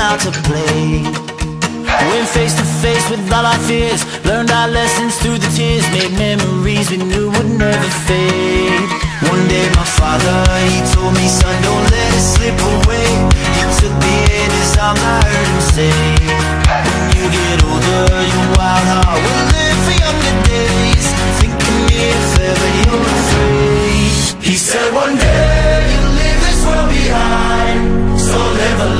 out to play. Went face to face with all our fears, learned our lessons through the tears, made memories we knew would never fade. One day my father, he told me, son, don't let it slip away. He took me in his arms, I heard him say, when you get older, your wild heart will live for younger days. Think of me if ever you're afraid. He said one day you'll leave this world behind, so live a life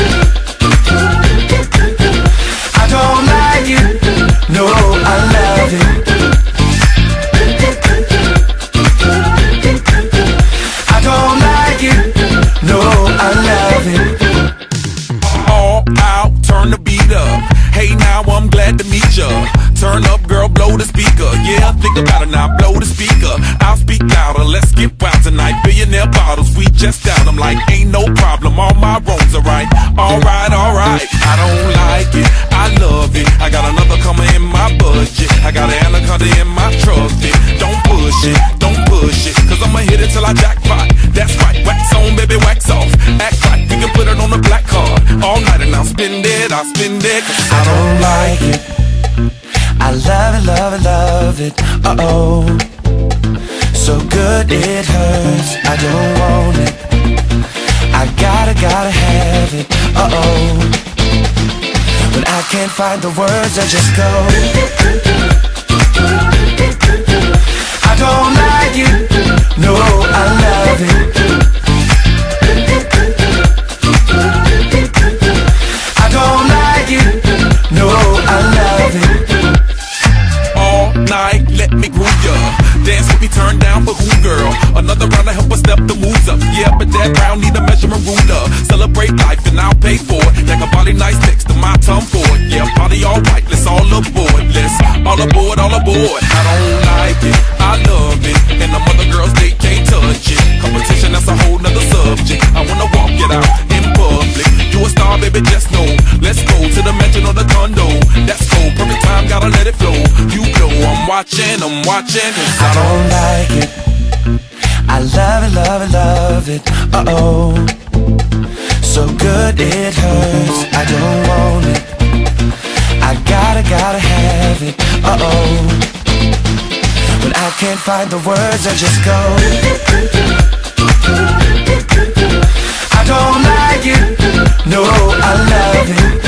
Like, ain't no problem, all my wrongs are right. Alright, alright, I don't like it, I love it. I got another coming in my budget. I got an anaconda in my. Then don't push it, don't push it, cause I'ma hit it till I jackpot. That's right, wax on, baby, wax off. Act right, we can put it on the black card. All night and I'll spend it, I'll spend it. Cause I don't like it. I love it, love it, love it. Uh oh. So good it hurts. I don't want it. I gotta, gotta have it. Uh oh. When I can't find the words, I just go. I don't like it. No, I love it. I don't like it. No, I love it. all night, let me groove ya. Dance with me, turn down for who, girl? Another round to help us step the moves up. Yeah, but that round need a measurement ruler. Celebrate life and I'll pay for it. Like a body nice next to my tongue for it. Yeah, party all right, let's all aboard. Let's all aboard, all aboard. I don't like it, I love it. And the other girls, they can't touch it. Competition, that's a whole nother subject. I wanna walk it out in public. You a star, baby, just know. Let's go to the mansion or the condo. That's cool, perfect time, gotta let it flow. You know I'm watching, I'm watching. I don't like it. I love it, love it, love it. Uh oh. So good it hurts. I don't want it. I gotta, gotta have it. Uh oh. When I can't find the words, I just go. I don't like it. No, I love it.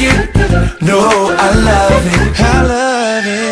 like. No, I love it. I love it.